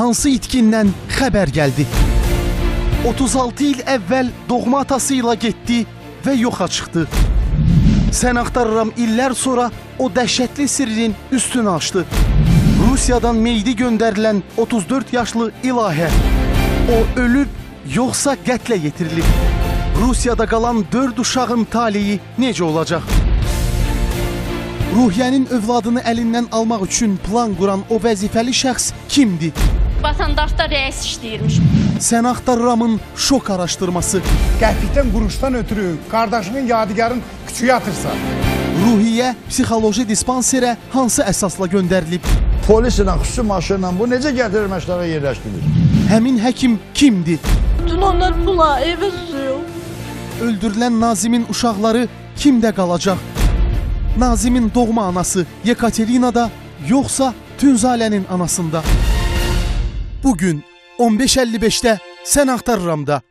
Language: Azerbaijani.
hansı itkindən xəbər gəldi? 36 il əvvəl doğma atası ilə getdi və yoxa çıxdı. Sən axtarıram illər sonra o dəhşətli sirrin üstünü açdı. Rusiyadan meydi göndərilən 34 yaşlı ilahə. O ölüb yoxsa qətlə yetirilib? Rusiyada qalan 4 uşağın taleyi necə olacaq? Ruhiyyənin övladını əlindən almaq üçün plan quran o vəzifəli şəxs kimdir? Vətəndaşda rəis işləyirmiş. Sən axtarıramın şok araşdırması. Qəpikdən quruşdan ötürü qardaşının yadigarın küçüyə atırsa, Ruhiyyə psixoloji dispanserə hansı əsasla göndərilib? Polislə, xüsusi maşınla bu necə gətirir məşləqə yerləşdirilir? Həmin həkim kimdir? Dün onlar pula evə susuyor. Öldürülən Nazimin uşaqları kimdə qalacaq? Nazimin doğma anası Yekaterinada yoxsa Tünzalənin anasında? Bugün 15.55'te Sen Aktarıram'da.